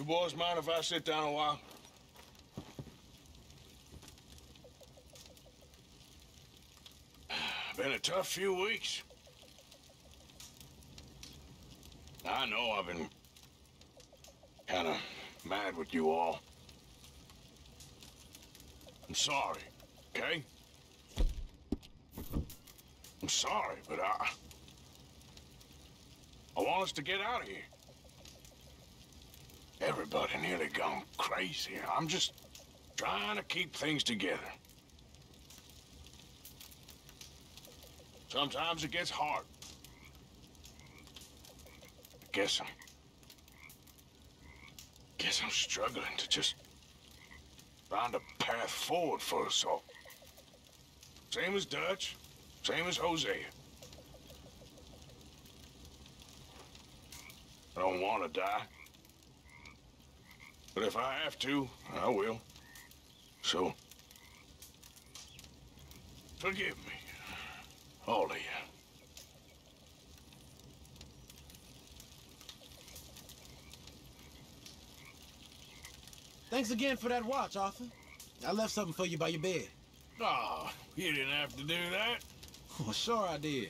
You boys mind if I sit down a while? Been a tough few weeks. I know I've been kind of mad with you all. I'm sorry, okay? I'm sorry, but I... I want us to get out of here. Everybody nearly gone crazy. I'm just trying to keep things together. Sometimes it gets hard. I guess I'm... Guess I'm struggling to just find a path forward for us all. Same as Dutch, same as Hosea. I don't want to die. But if I have to, I will. So, forgive me, all of you. Thanks again for that watch, Arthur. I left something for you by your bed. Oh, you didn't have to do that. Well, sure I did.